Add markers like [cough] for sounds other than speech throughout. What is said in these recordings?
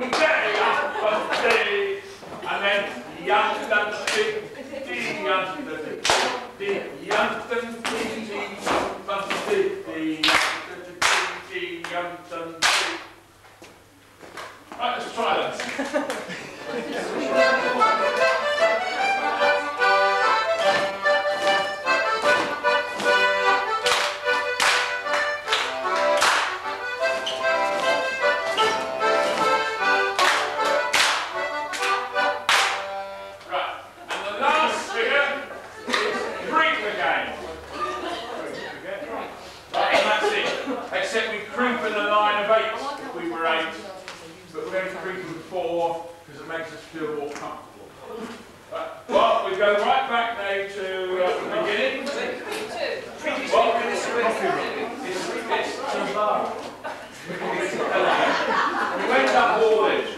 ding, day and day. And then ding, ding, feel more comfortable. Right, well, we go right back now to uh, the beginning. Well, it's, it's too. We went up all this.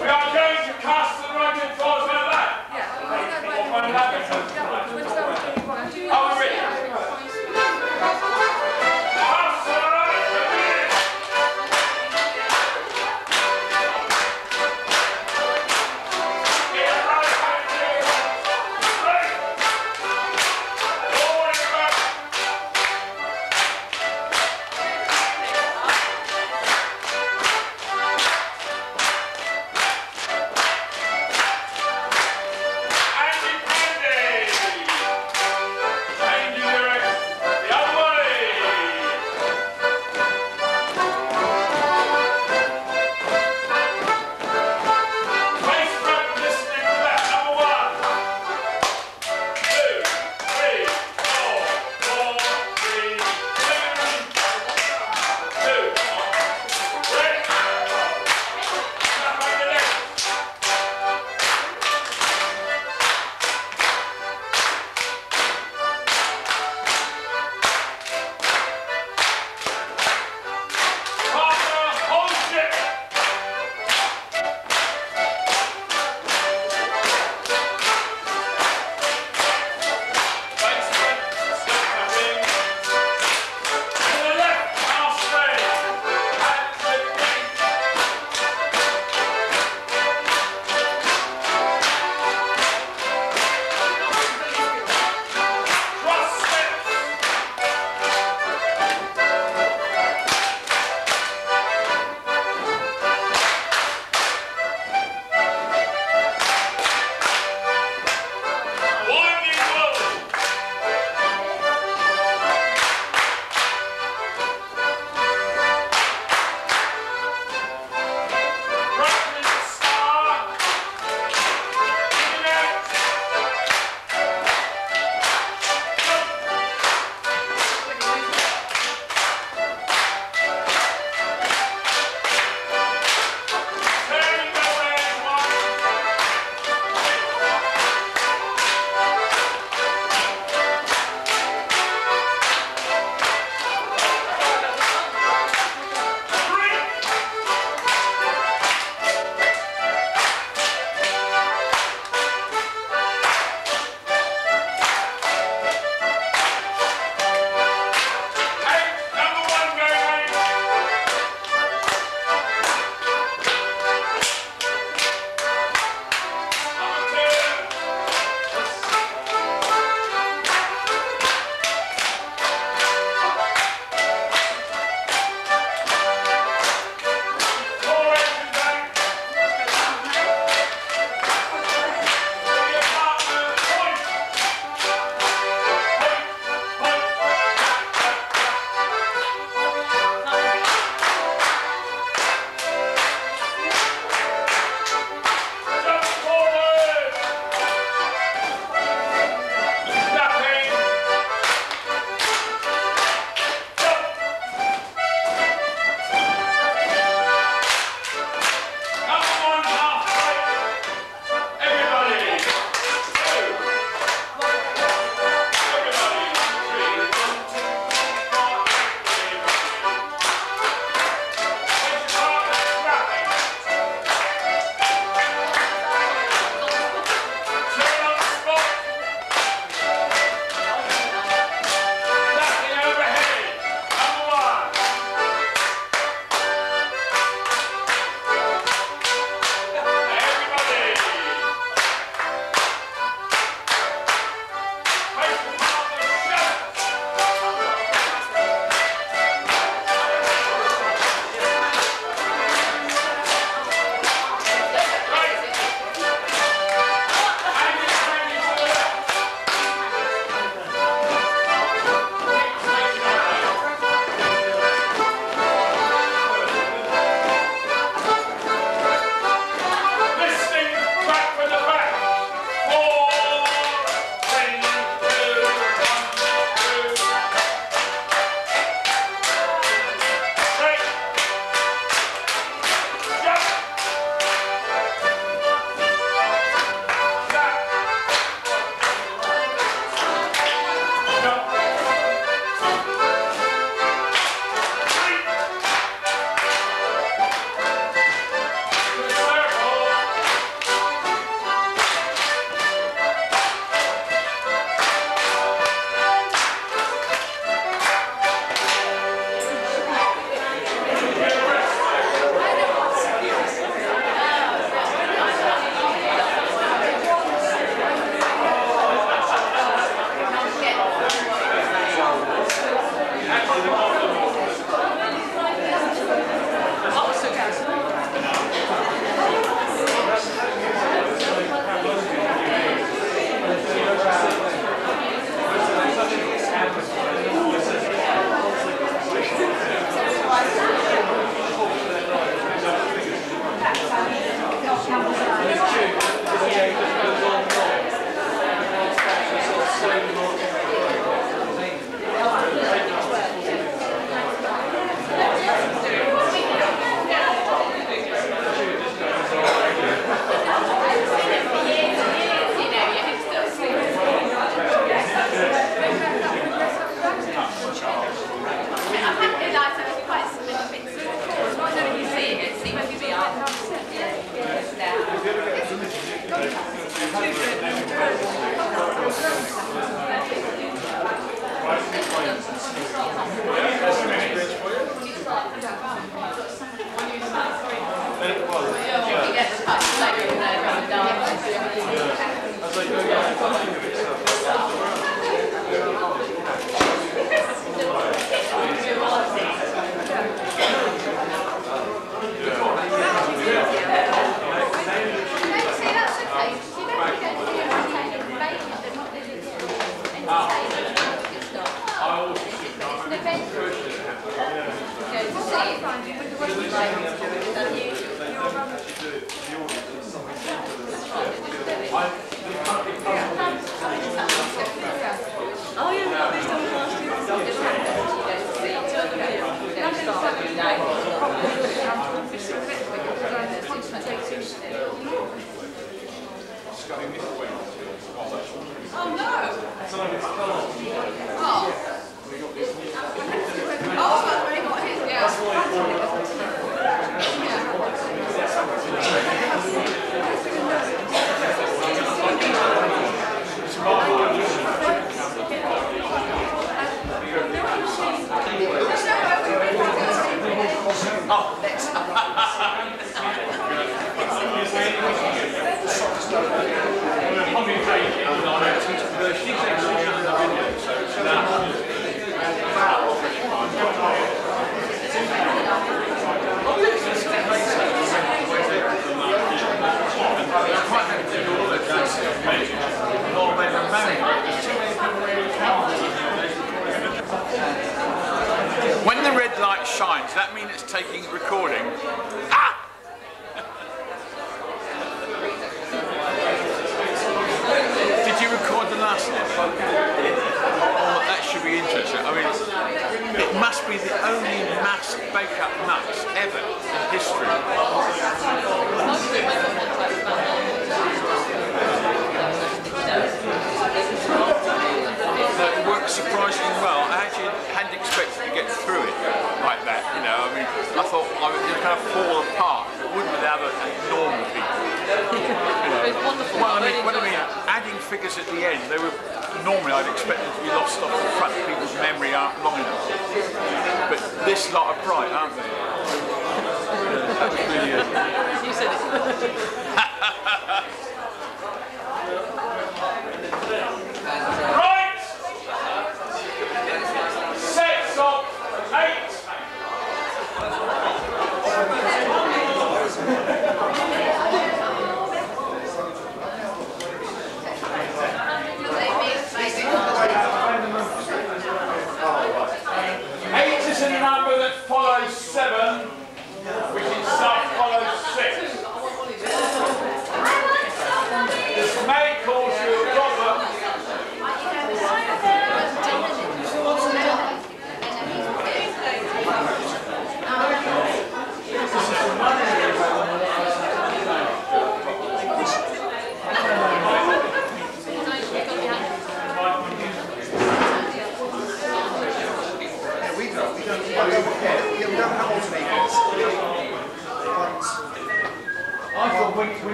We are going to cast the right in force like that. Or one like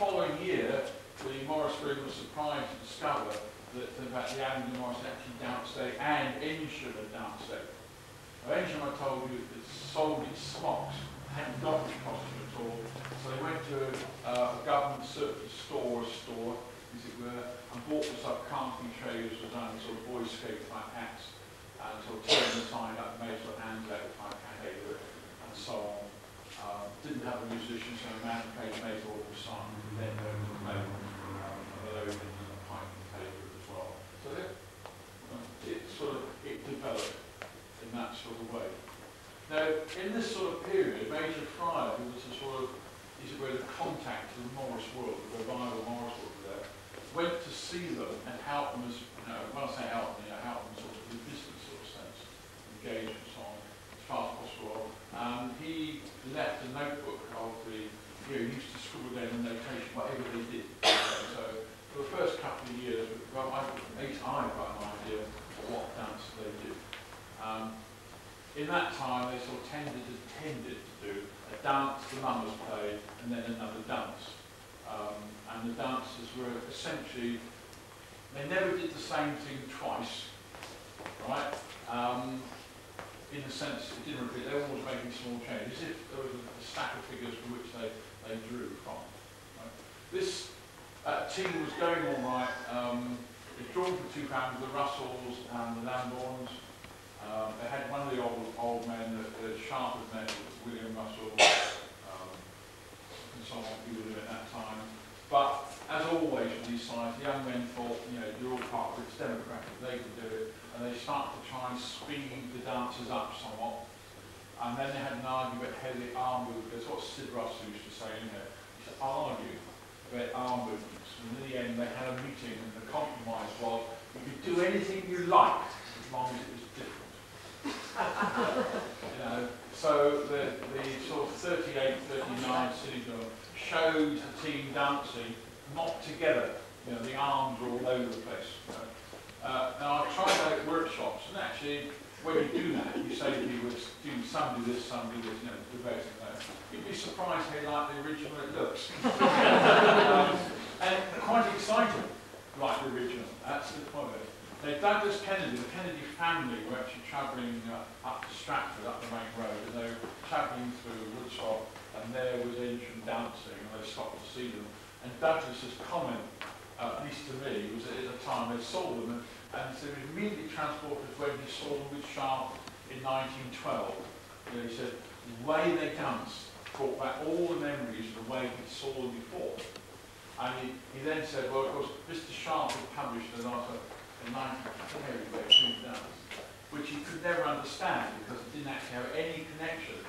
following year, the Morris Group was surprised to discover that, that the Abingdon Morris actually downstate and Eynsham had downstate. Eynsham, I told you, had sold its smocks, hadn't got the costume at all, so they went to uh, a government surplus store, store, as it were, and bought the sort of carpeting traders was done sort of Boy Scout type hats, and sort of turned the sign up, made sort of hands out type behaviour, and so on. Uh, didn't have a musician, so a man played all the song, and then there was a um, below in the pipe and paper as well. So it, um, it sort of, it developed in that sort of way. Now, in this sort of period, Major Fryer, who was a sort of, he's a the contact to the Morris world, the revival Morris world there, went to see them and help them as, you know, when I say help them, you know, help them sort of in a business sort of sense, engage and so on, as far as possible. And he left a notebook of the, you know, he used to scribble down the notation, whatever they did. So, for the first couple of years, well, I, at least I got an idea of what dance they did. Um, in that time, they sort of tended to, tended to do a dance the numbers played and then another dance. Um, and the dancers were essentially, they never did the same thing twice, right? Um, in the sense, it didn't repeat, they were always making small changes, if there was a, a stack of figures from which they, they drew from. Right? This uh, team was going all right. Um, it drawn from two families, the Russells and the Lambournes. Um, they had one of the old, old men the, that sharp William Russell, um, and so on, he at that time. But as always with these sides, the young men thought, you know, you're all part of this democratic, they can do it, and they start to try and speed the dancers up somewhat. And then they had an argument about heavy arm movements. That's what Sid Russell used to say, you know, he to argue about arm movements. And in the end, they had a meeting, and the compromise was, you could do anything you liked, as long as it was different. [laughs] you know, so the, the sort of 38, 39 syndrome showed the team dancing not together. You know, the arms are all over the place. You know. Uh, now I've tried out workshops, and actually, when you do that, you say to people, do some do this, some do this, you know. You know. You'd be surprised how like the original it looks. [laughs] um, and quite exciting, like the original. That's the point of it. Now, Douglas Kennedy, the Kennedy family were actually travelling uh, up to Stratford, up the main road, and they were travelling through Woodstock, and there was ancient dancing, and they stopped to see them. And Douglas's comment, uh, at least to me, was at the time they saw them, and, and so immediately transported to when he saw them with Sharp in 1912. You know, he said, the way they danced brought back all the memories of the way he saw them before. And he, he then said, well, of course, Mr. Sharp had published an article in 1912 dance, which he could never understand because it didn't actually have any connection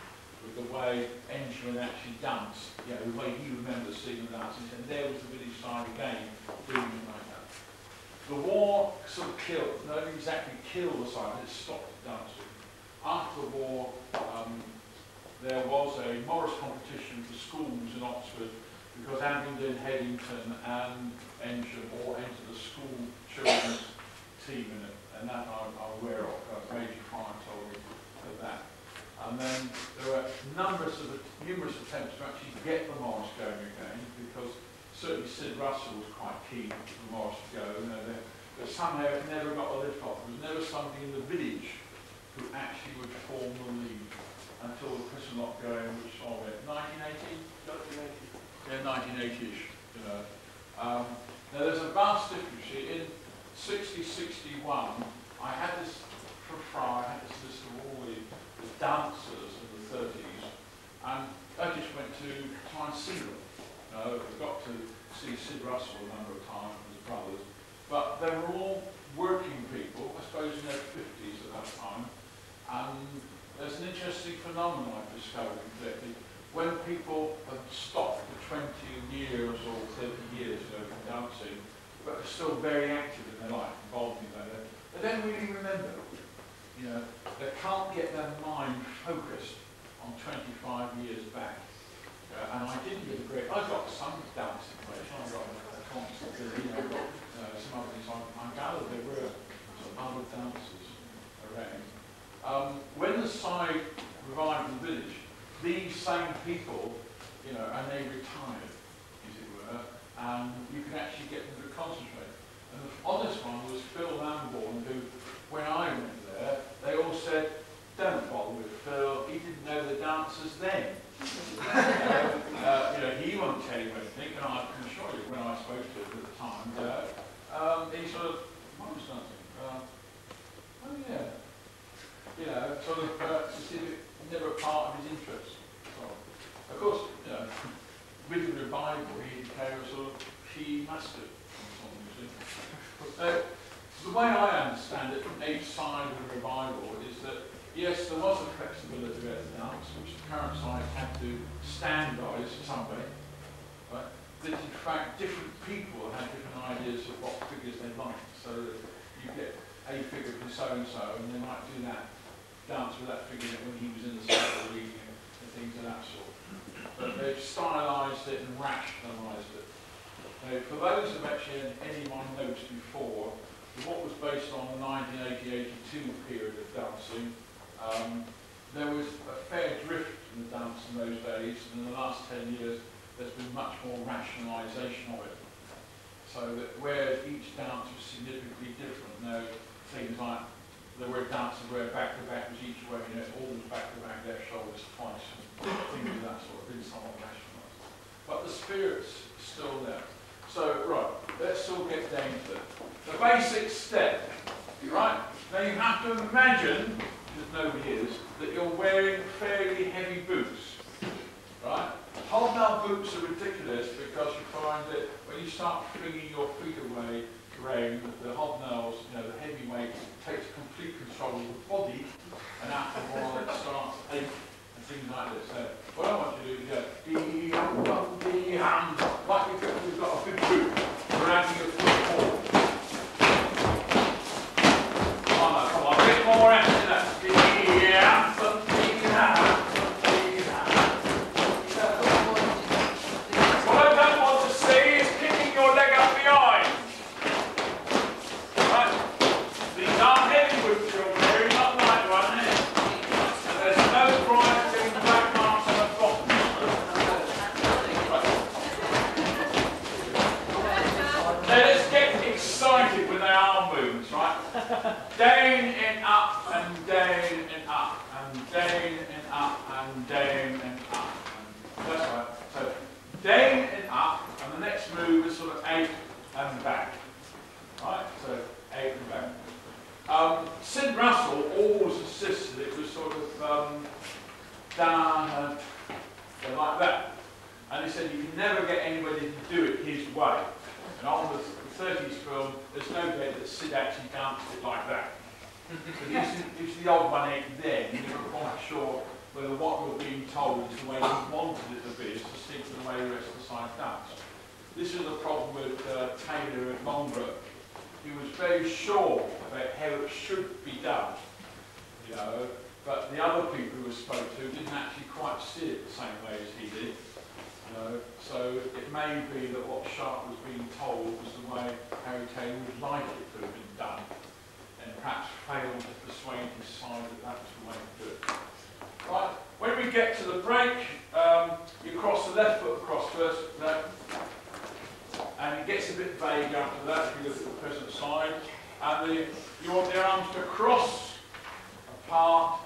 the way Eynsham actually danced, you know, the way he remembers seeing the dancing, and there was the village side again doing it like that. The war sort of killed, not exactly killed the side, it stopped dancing. After the war, um, there was a Morris competition for schools in Oxford because Abingdon, Headington and Eynsham all entered the school children's team in it, and that I'm, I'm aware of. Uh, Major Fine told me of that. And then there were numerous, of numerous attempts to actually get the Morris going again, because certainly Sid Russell was quite keen for the Morris to go, you know, they, but somehow it never got a lift off. There was never somebody in the village who actually would form the league until the prison lot going, which saw it 1980? 1980. Yeah, 1980ish, you know. Um, now there's a vast difference. In 60, 61, I had this, from Fry, I had this list of all the dancers of the 30s, and I just went to try and see them. Know, I got to see Sid Russell a number of times, his brothers, but they were all working people, I suppose in their 50s at that time, and there's an interesting phenomenon I've discovered lately. When people have stopped for 20 years or 30 years you know, from dancing, but are still very active in their life, involved in that. They don't really remember. You know, they can't get their mind focused on 25 years back. Uh, and I didn't get a great, I got some dancing, which I got a concert, you know, got uh, some other things. I, I gathered there were some other dancers around. Um, when the side revived the village, these same people, you know, and they retired, as it were, and you can actually get them to concentrate. And the this one was Phil Lamborn, who, when I went there, they all said, don't bother with Phil, he didn't know the dancers then. [laughs] uh, you know, he won't tell you anything, and I can assure you, when I spoke to him at the time, uh, um, he sort of, what was dancing? Uh, oh yeah. You know, sort of, uh, as if it never a part of his interest. So, of course, you know, with the revival, he became a sort of key master. Uh, the way I understand it from each side of the revival is that yes, there was a flexibility of the dance, which the current side had to standardise in some way, right? That in fact different people had different ideas of what figures they liked. So you get a figure from so and so, they might do that dance with that figure when he was in the circle reading and things of that sort. But they've stylised it and rationalised it. Now, for those who've actually had any of my notes before, what was based on the 1980-82 period of dancing, um, there was a fair drift in the dance in those days, and in the last 10 years there's been much more rationalisation of it. So that where each dance was significantly different, now things like the word dancers where back to back was each way, you know, all was back to back, left shoulders twice, things of that sort, been somewhat rationalised. But the spirit's still there. So, right, let's all get down to it. The basic step, right? Now you have to imagine, because nobody is, that you're wearing fairly heavy boots, right? Hobnail boots are ridiculous because you find that when you start flinging your feet away around, the hobnails, you know, the heavy weight takes complete control of the body, and after a while it starts ache and things like this. So what I want you to do is go, dee hum bum dee hum, like if you've got a big boot your foot forward. Come on, come on, a bit more after that. Dee hum bum dee hum, dee hum. What I don't want to see is kicking your leg up behind. Right? These are heavy boots you're wearing, not light ones. And there's no point doing black marks on the bottom. Right. Now let's get excited with our arm movements, right? Down and up and down and up and down and up and down and up. And that's right. So down and up, and the next move is sort of out and back. Right? So out and back. Um, Sid Russell always insisted it was sort of um, down and like that. And he said you can never get anybody to do it his way. And on the 30s film, there's no doubt that Sid actually danced it like that. But he's the old one then, and you're quite sure whether what you're being told is the way he wanted it to be, is to stick to the way the rest of the side danced. This is the problem with uh, Taylor at Longborough. He was very sure about how it should be done, you know, but the other people who were spoke to didn't actually quite see it the same way as he did. Know, so it may be that what Sharp was being told was the way Harry Taylor would like it to have been done, and perhaps failed to persuade his side that that was the way to do it. Right, when we get to the break, um, you cross the left foot across first, no, and it gets a bit vague after that if you look at the present side, and the, you want the arms to cross apart,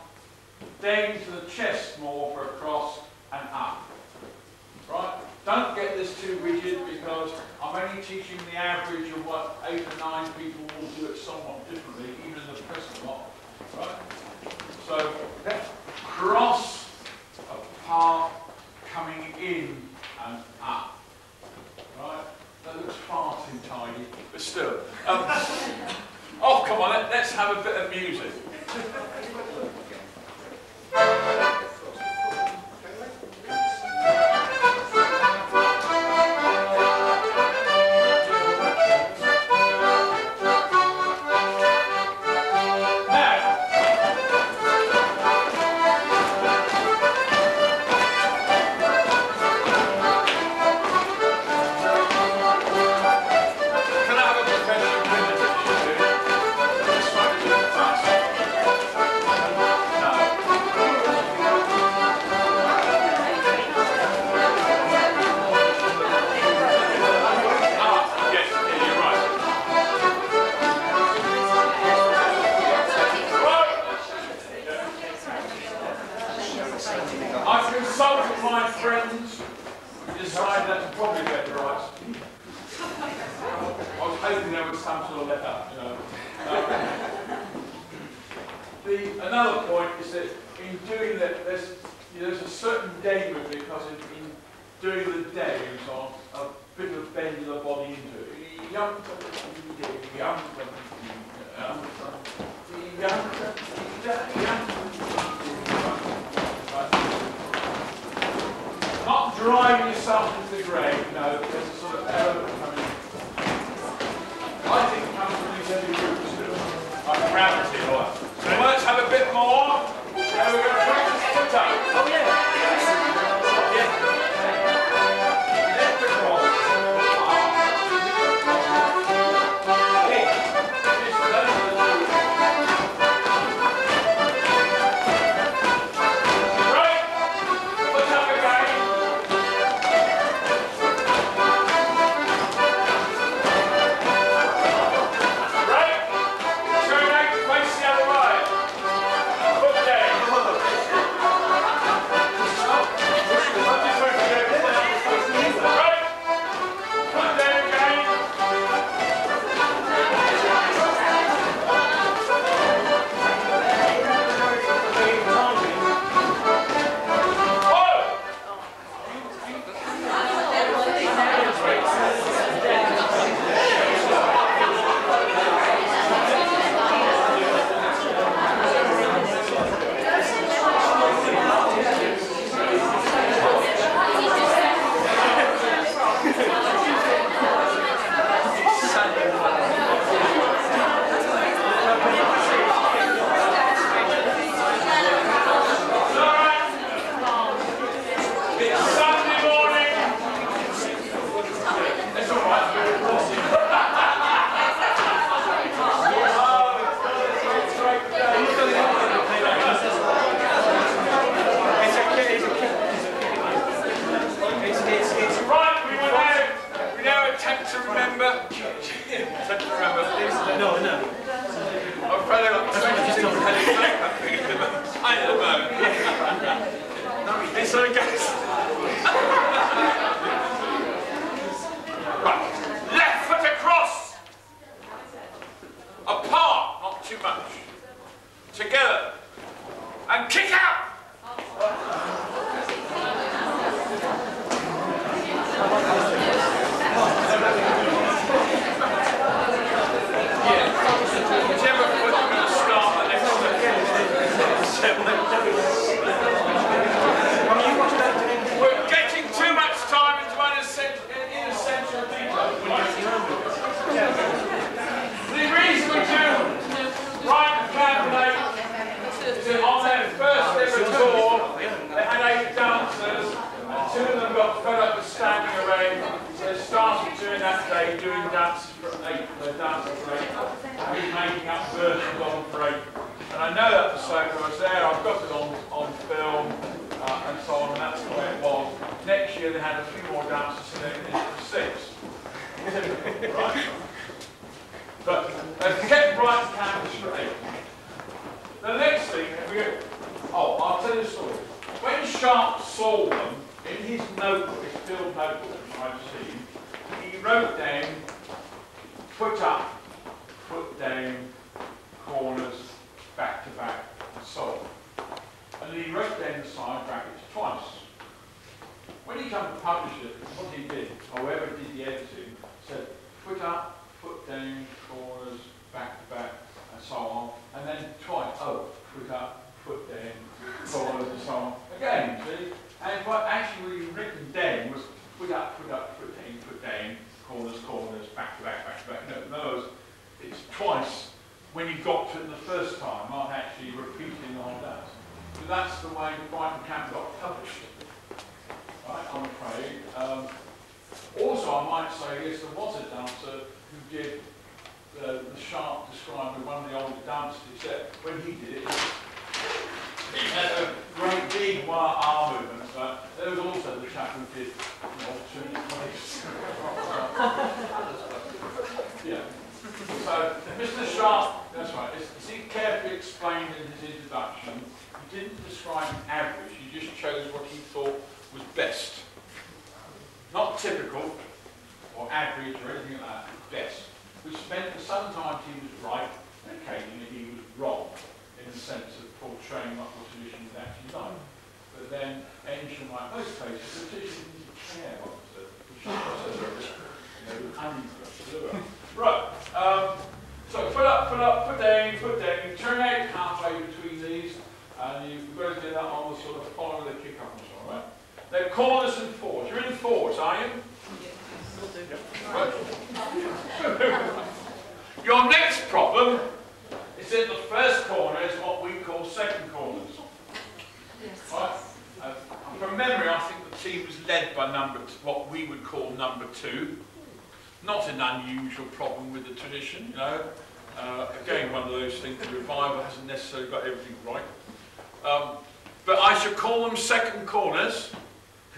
down to the chest more for a cross, and up. Right? Don't get this too rigid because I'm only teaching the average of what eight or nine people will do it somewhat differently, even in the present lot. Right? So cross apart, coming in and up. Right? That looks far too tidy, but still. Um, [laughs] oh, come on, let, let's have a bit of music. [laughs]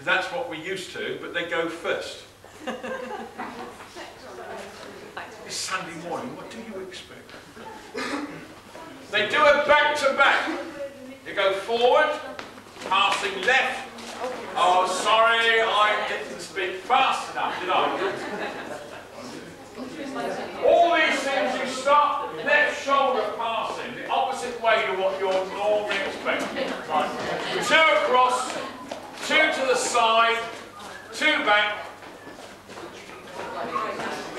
That's what we used to, but they go first. it's Sunday morning, what do you expect? they do it back to back. They go forward, passing left. Oh, sorry, I didn't speak fast enough, did I? All these things you start left shoulder passing, the opposite way to what you're normally expecting. Right. Two across, Two to the side, two back,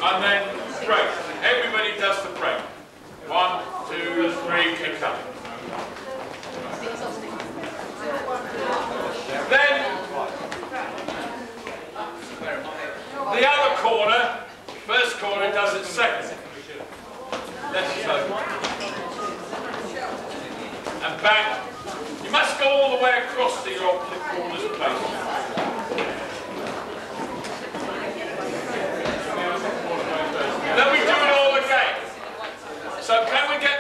and then break. Everybody does the break. One, two, three, kick up. Then, the other corner, first corner does its second. Let's go. And back you must go all the way across to your old corner's place. Then we do it all again. So can we get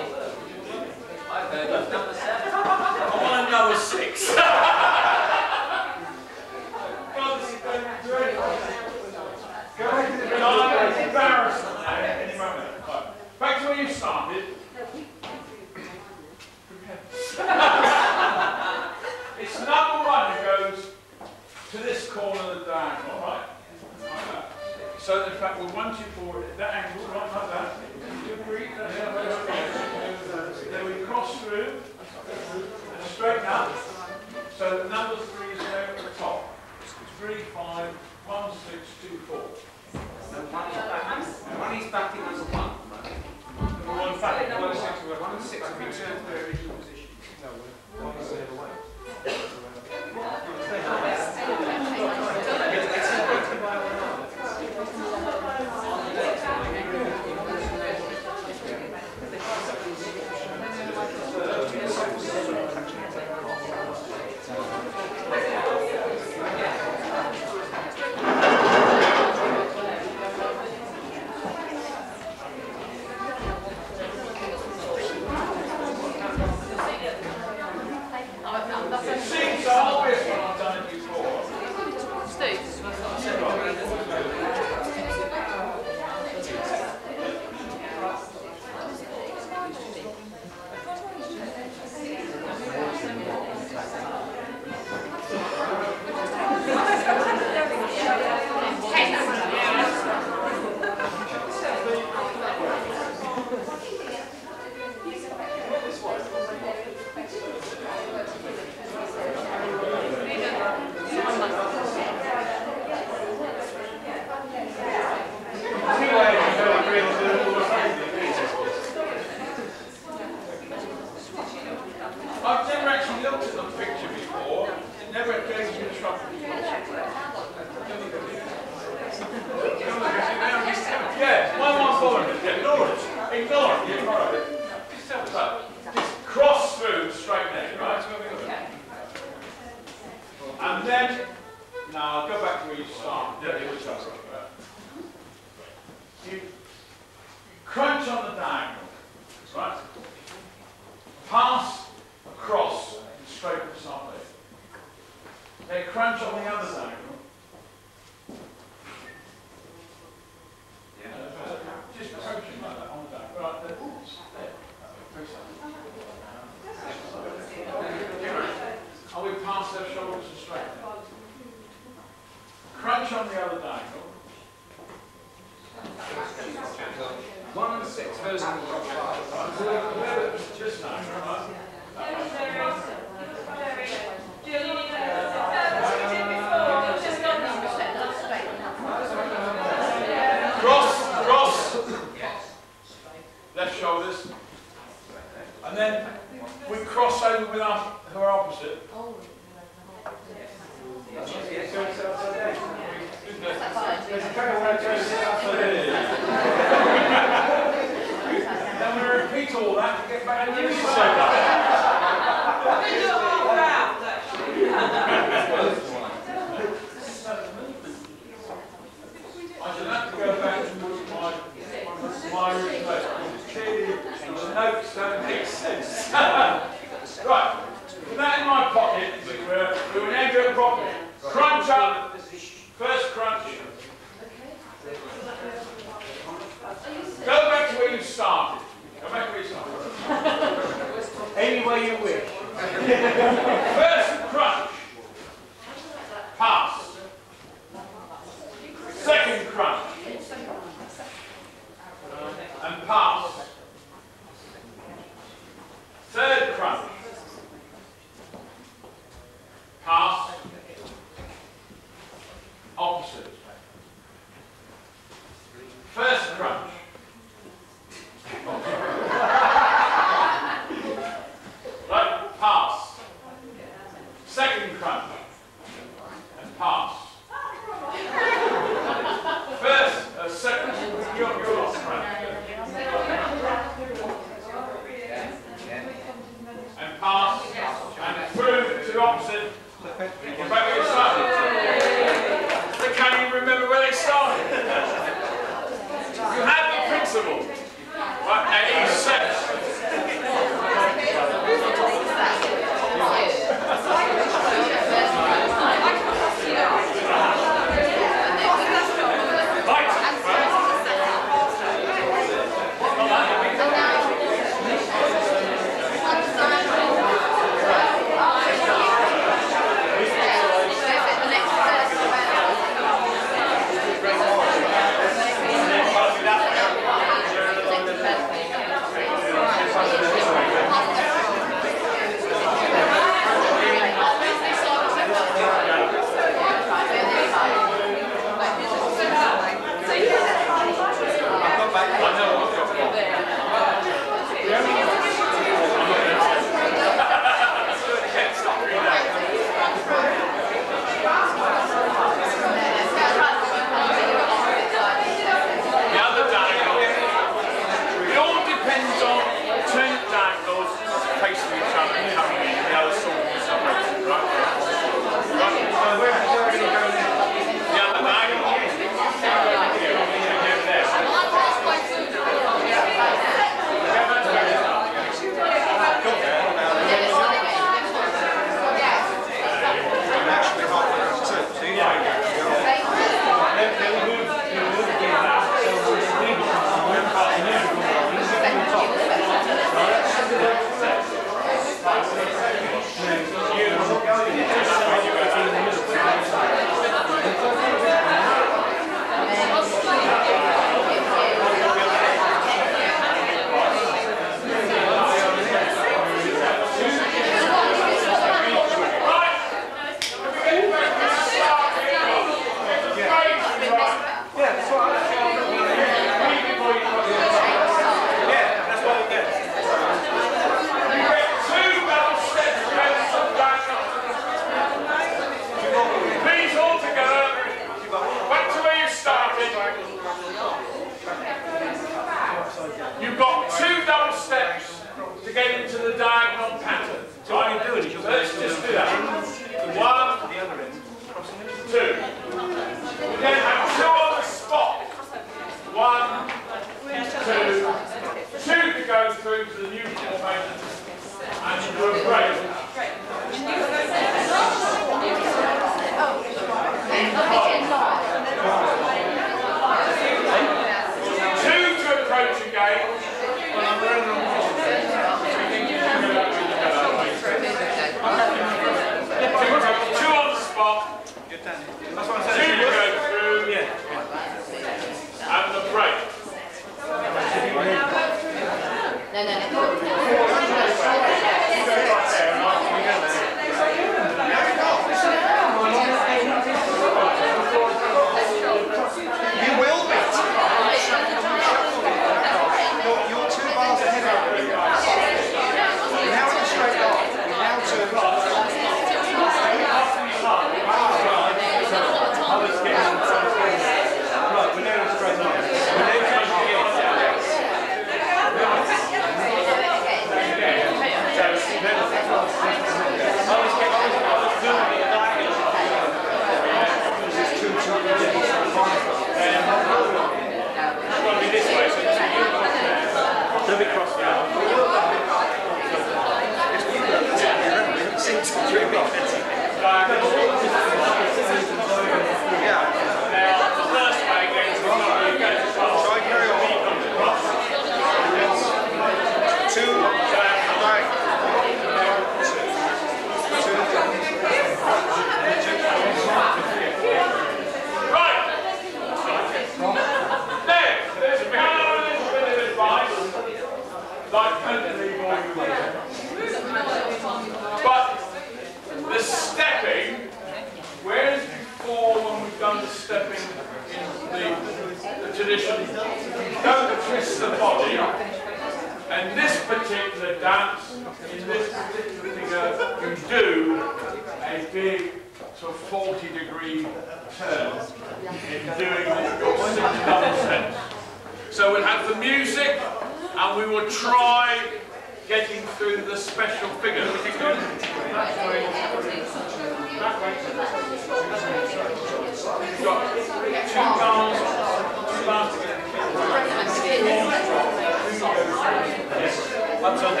Up on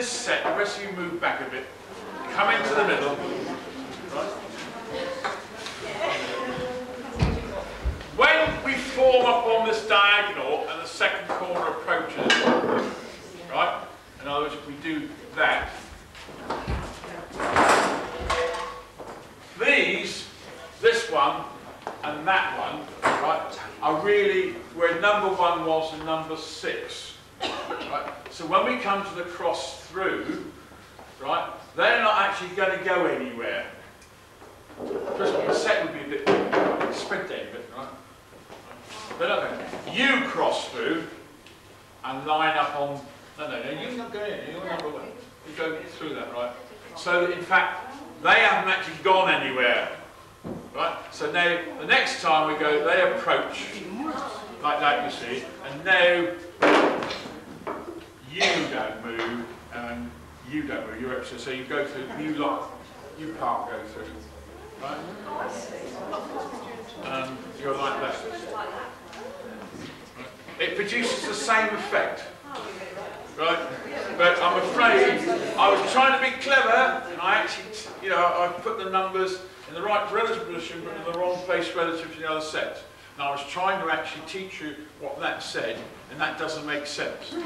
this set? The rest of you move back a bit. Come into the middle. Right. When we form up on this diagonal and the second corner approaches, right? In other words, if we do that, these, this one and that one, right, are really where number one was and number six. Right? So when we come to the cross through, right, they're not actually going to go anywhere. Just the set would be a bit spread there right? They're not going. You cross through and line up on. No, no, no. You're not going in. You're number one. You go through that, right? So in fact they haven't actually gone anywhere, right? So now the next time we go, they approach like that, you see, and now you don't move and you don't move. You're actually so you go through. You lot, you can't go through, right? Um, you're like that. It produces the same effect. Right? But I'm afraid I was trying to be clever and I actually, you know, I put the numbers in the right relative position but in the wrong place relative to the other set. And I was trying to actually teach you what that said and that doesn't make sense. [laughs]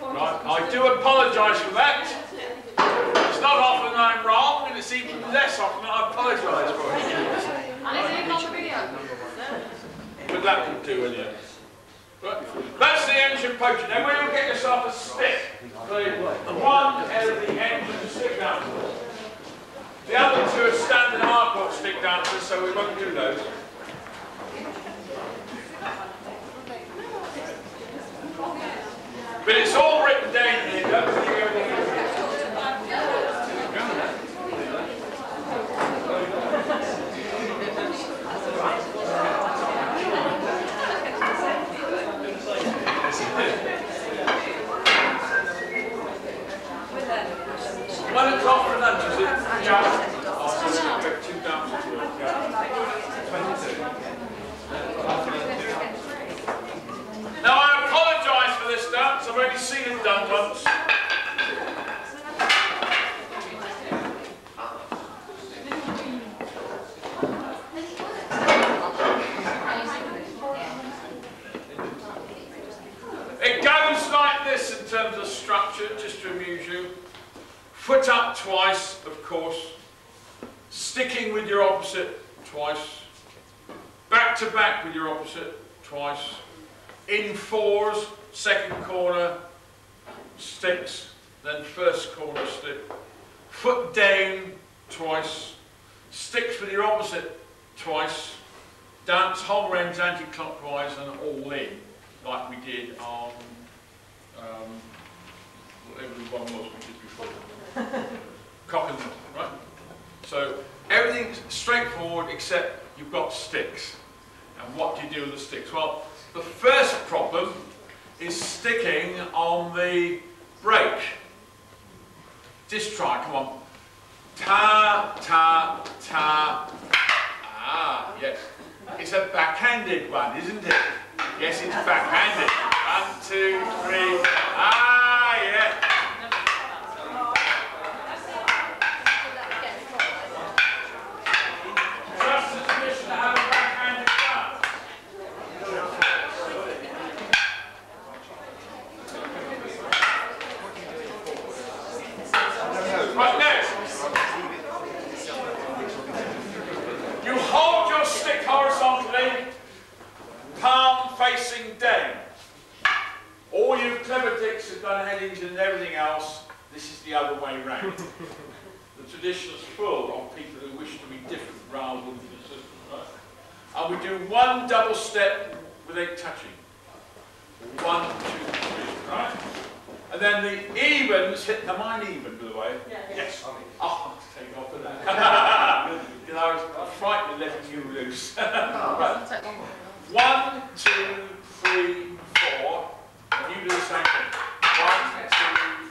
Right? I do apologise for that. It's not often I'm wrong and it's even less often I apologise for it. And is it even on the video? But that would do anyway. Right. That's the Eynsham poacher. Now when you get yourself a stick, the one end of the Eynsham stick down. The other two are standard hardcore stick dancers, so we won't do those. But it's all written down here. Don't think everything is One o'clock for lunch, is it? Yeah. Oh, so we've got two dancers to work, yeah. Now I apologise for this dance, I've already seen it done once. It goes like this in terms of structure, just to amuse you. Foot up twice, of course. Sticking with your opposite twice. Back to back with your opposite twice. In fours, second corner, sticks, then first corner stick. Foot down twice. Sticks with your opposite twice. Dance whole rounds anti-clockwise and all in, like we did on um, whatever the one was. Cock and bull, right? So everything's straightforward except you've got sticks. And what do you do with the sticks? Well, the first problem is sticking on the break. Just try, come on. Ta, ta, ta. Ah, yes. It's a backhanded one, isn't it? Yes, it's backhanded. One, two, three. Ah, yeah. Trust the tradition to have a backhanded dance. Right next. You hold your stick horizontally, palm facing down. All you clever dicks have done headings and everything else, this is the other way round. The tradition is full of people who wish to be different rather than consistent. Right? And we do one double step without touching. One, two, three, right? And then the evens hit, am I an even, by the way? Yes. Oh, take off with that. Because [laughs] I was frightened letting you loose. [laughs] right. Take one more. One, two, three, four. And you do the same thing. One, two,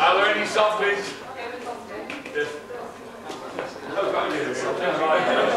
Are there any zombies? Yes. Oh,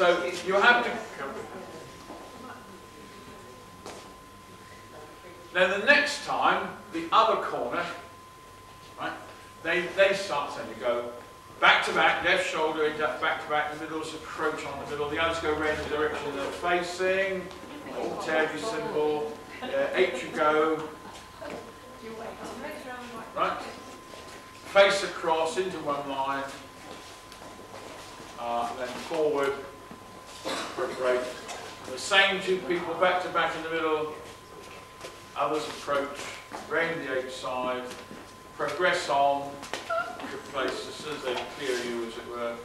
So you have to... Then the next time, the other corner, right, they, they start saying to go back to back, left shoulder, back to back, the middle's approach on the middle, the others go round the direction they're facing, All terribly simple, uh, eight you go, right, face across into one line, uh, then forward, the same two people back to back in the middle. Others approach, round the outside, progress on, replace as soon as they clear you, as it were.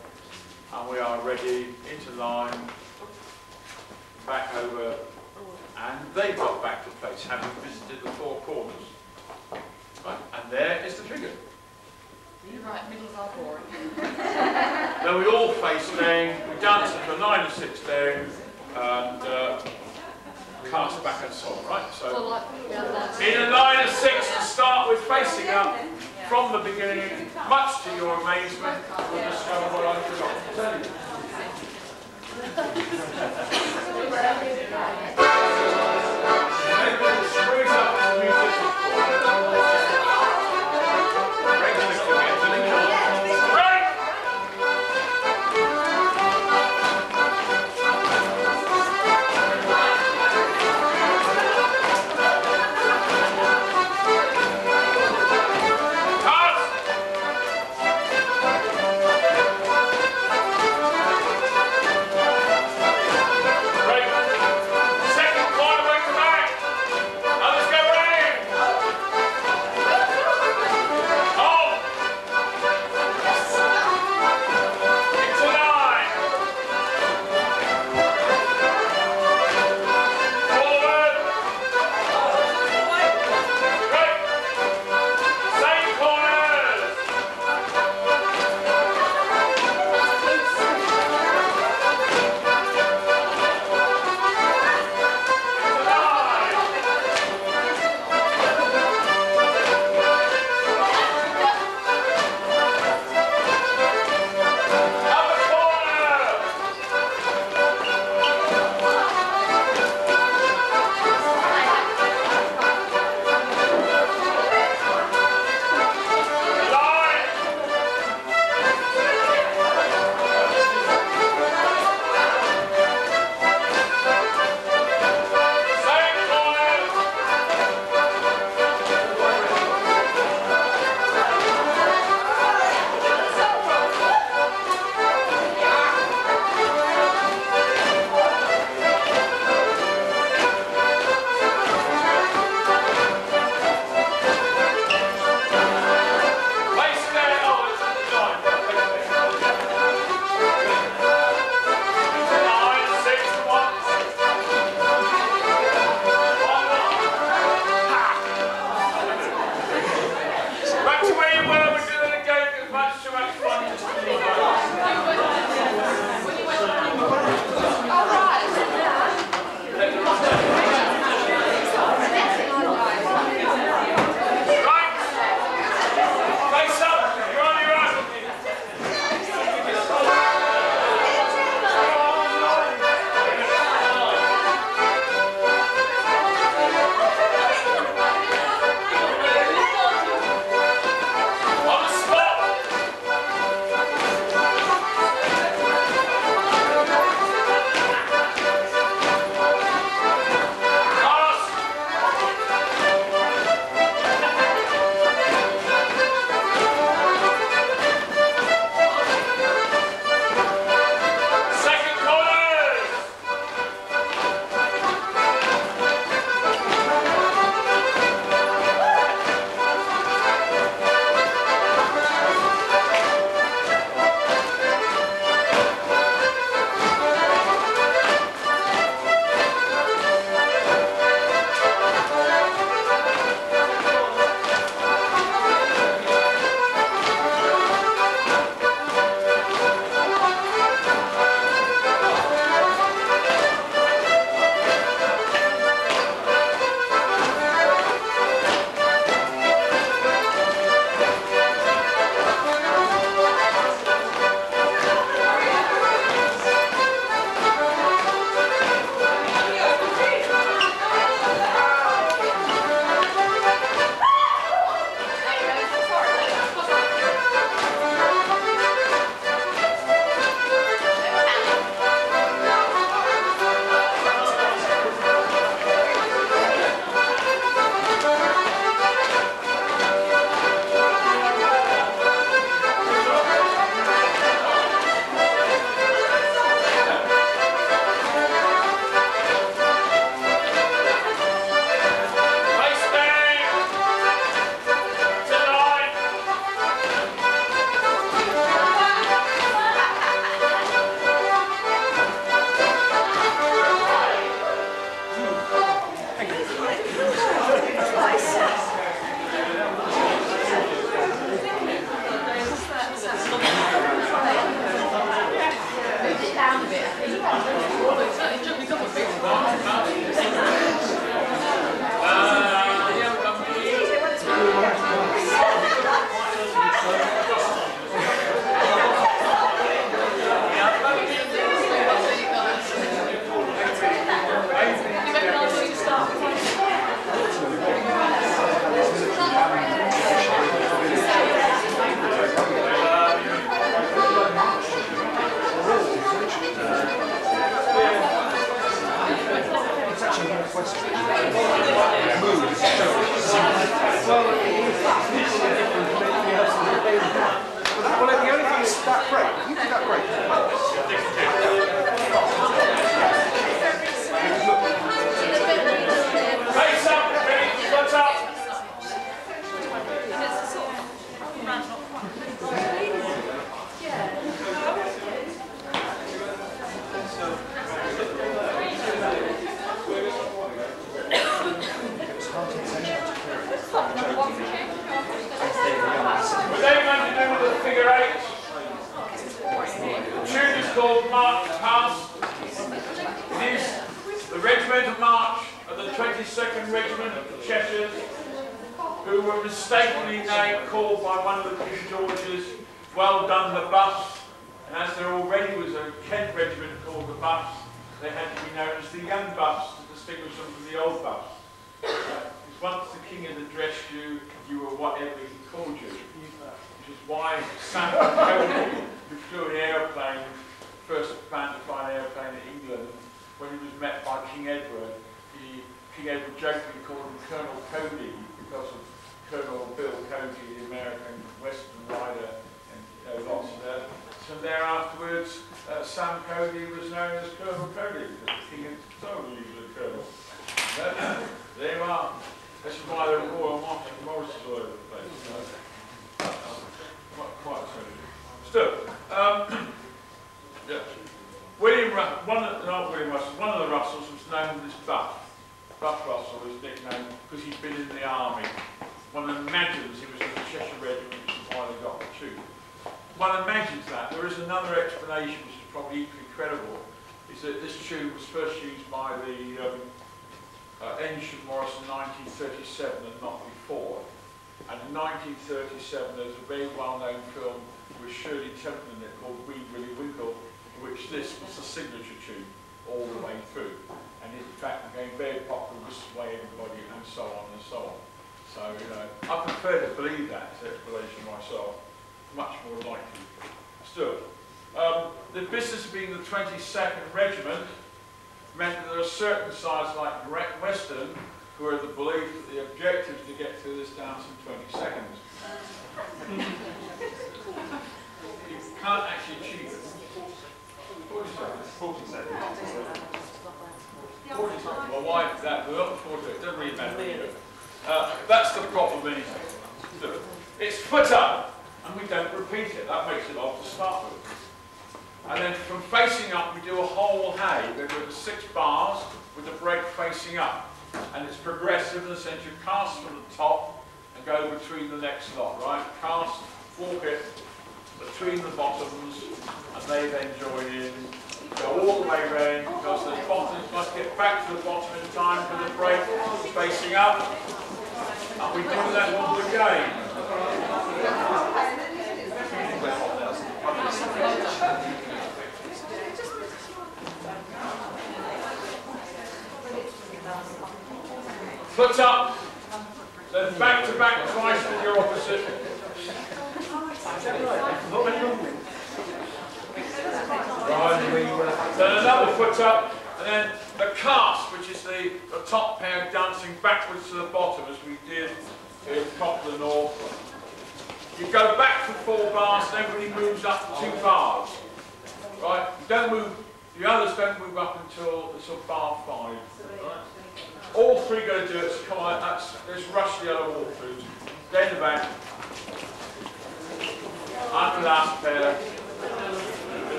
And we are ready, into line, back over, and they've got back to place, having visited the four corners. Right, and there is the figure trigger. Right, middles are boring. [laughs] Then we all face down, we dance into a nine and six down, and uh, cast back and so on, right? So So like, yeah, that's. in a line of six to start with, facing up from the beginning, much to your amazement, you'll discover what I forgot [laughs] to tell you.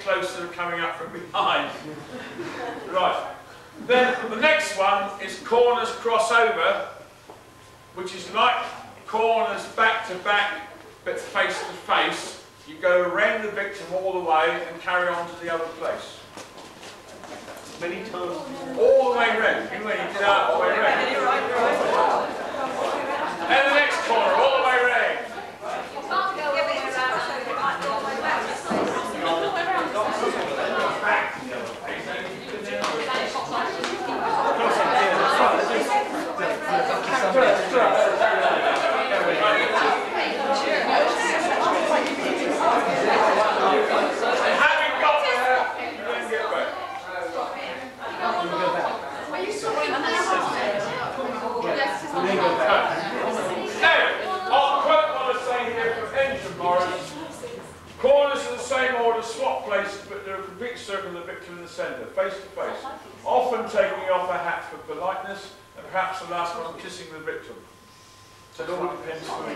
Closer are coming up from behind. Right. Then the next one is corners crossover, which is like corners back to back, but face to face. You go around the victim all the way and carry on to the other place. Many times. All the way around. You when you did that all the way around. And the next corner, all the way around. Back to the other place. And having got there, you then get back. Now, I'll quote what I say here from Engine Morris. Corners are the same order, swap places, but there are a complete circle of the victim in the centre, face to face. Often taking off a hat for politeness, and perhaps the last one kissing the victim. So it all depends on me.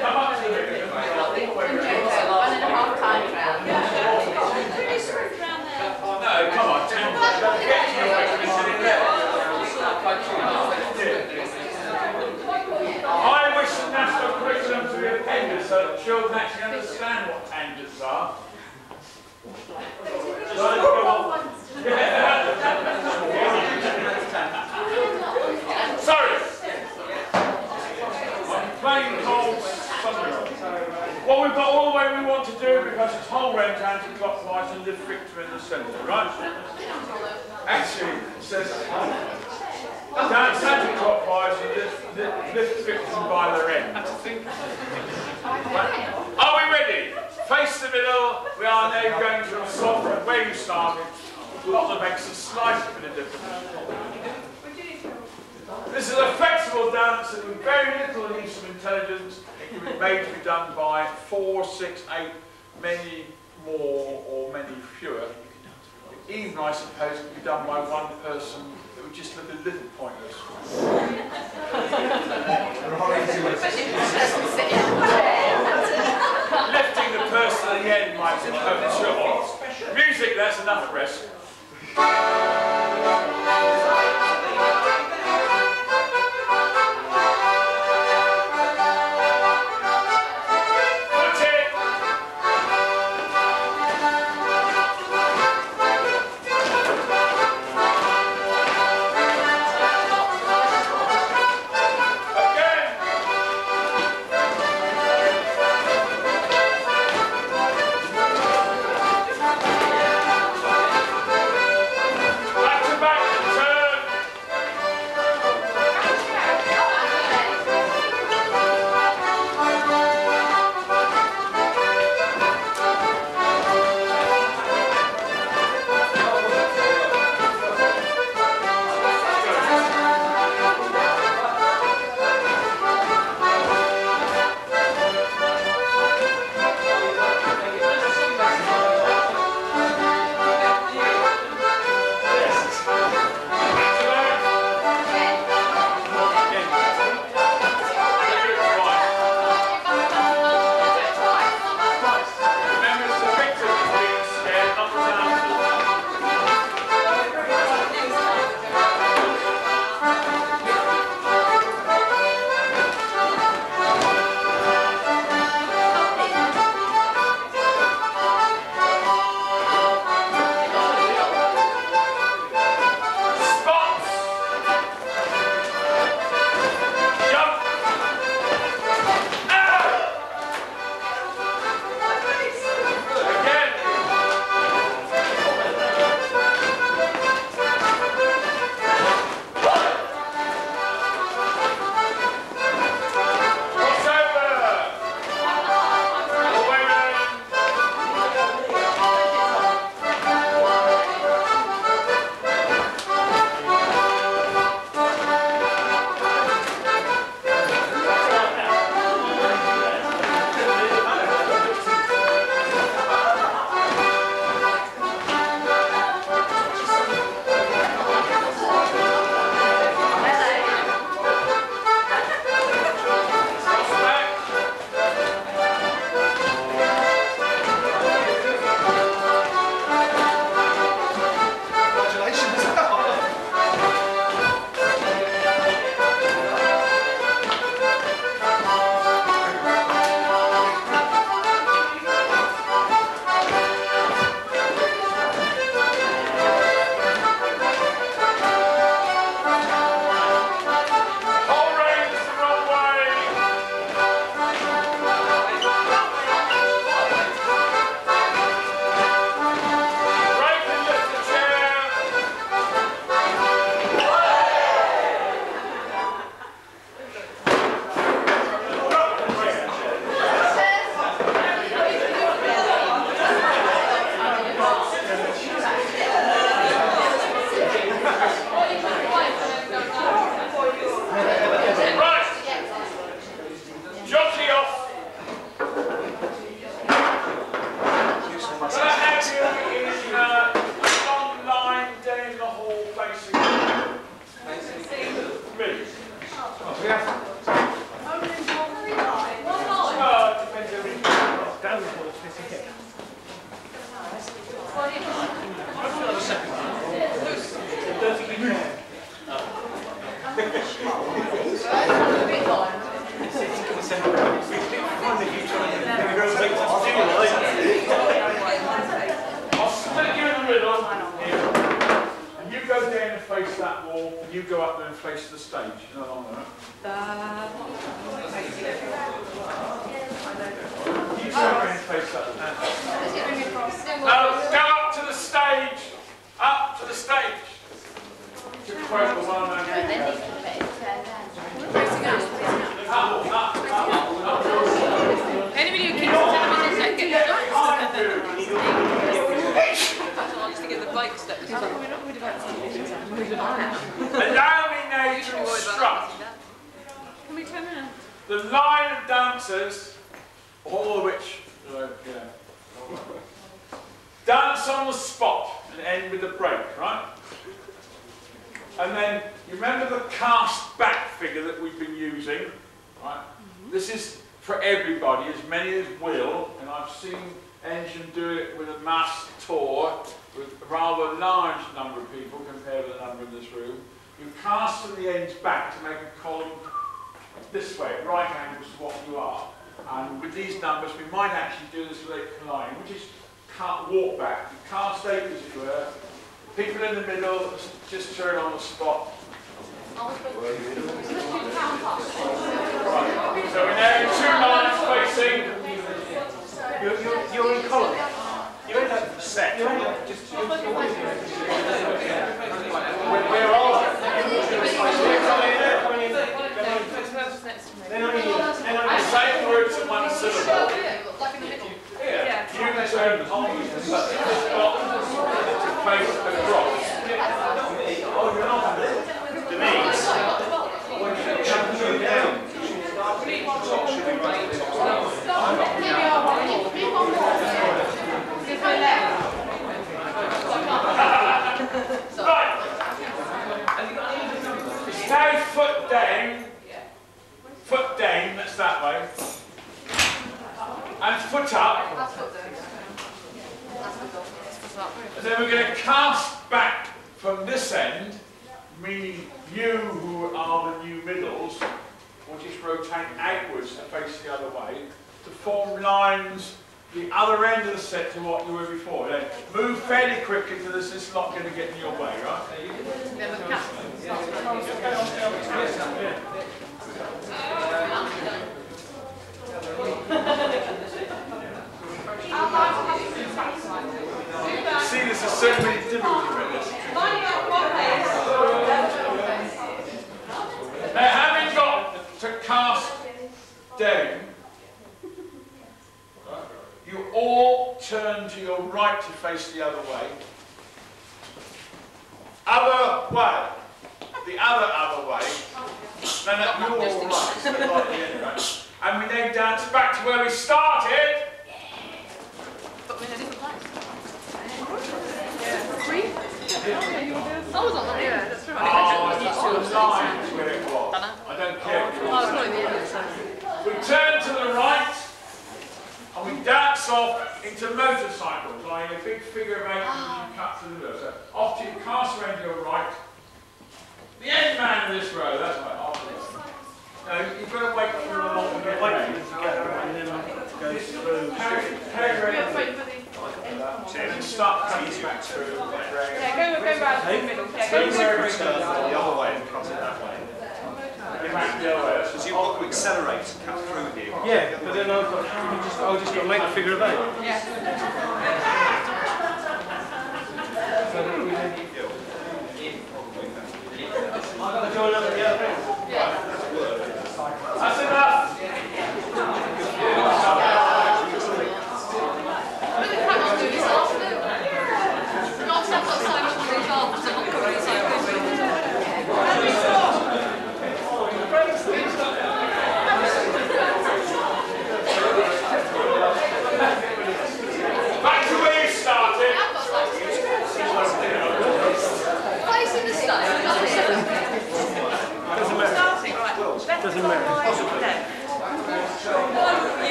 Come up to the victim, all the way around. One and a half times round. No, come on, Tim. Get to your victim and sit in there. I wish the national curriculum to be appended so that children actually understand what tangents are. Sorry. I'm playing cold. What we've got all the way we want to do because it's whole round anti-clockwise and lift victim in the centre, right? Actually, it says dance anti-clockwise and lift, lift, lift victim by their end. Right. Are we ready? Face the middle. We are now going to a soft where you started. Lots of extra slice in a different. This is a flexible dance that with very little use of intelligence, it can be made to be done by four, six, eight, many more or many fewer. Even, I suppose, it can be done by one person would just look a little pointless. Lifting the person at the end might be sure. Music, that's enough risk.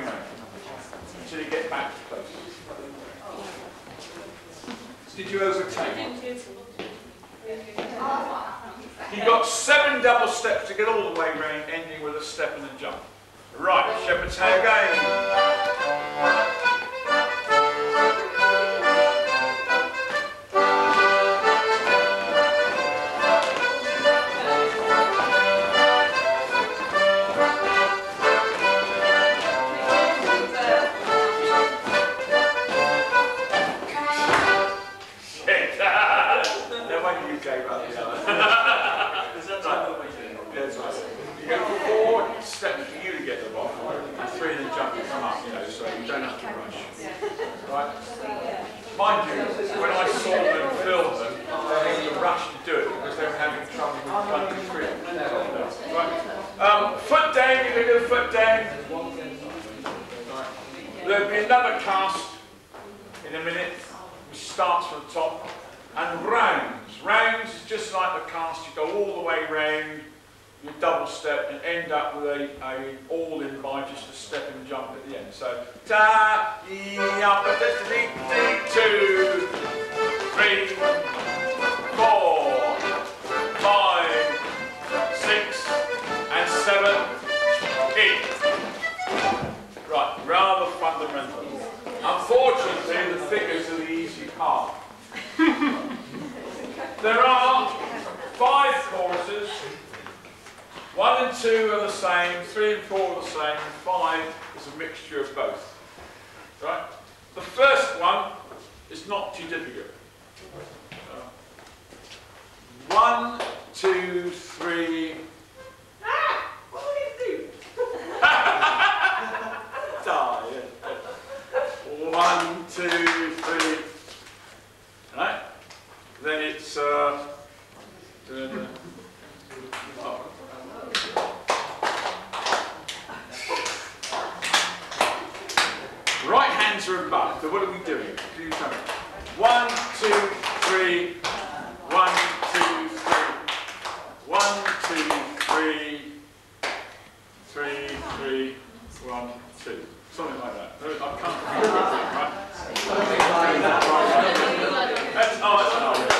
Flowing until you get back. Did you overtake? You've got seven double steps to get all the way round, ending with a step and a jump. Right, shepherd's tail again. You know, so you don't have to rush. Right? Mind you, when I saw them film them, they had to rush to do it because they were having trouble with two, three. Right. Um, foot down, you're going to foot down. There'll be another cast in a minute, which starts from the top. And rounds. Rounds is just like the cast, you go all the way round, you double step and end up with a, a all in by just a step and jump at the end. So ta three, four, five, six, and seven, eight. Right, rather fundamental. Unfortunately, the figures are the easy part. [laughs] there are five choruses. One and two are the same, three and four are the same, and five is a mixture of both. Right? The first one is not too difficult. Uh, One, two, three. Ah! What will you do? Die. One, two, three. Right? Then it's uh, oh. Right hands are above. So what are we doing? Tell me? One, two, three. One, two, three. One, two, three. Three, three. One, two. Something like that. I can't remember [laughs] right? That's, oh, that's oh, an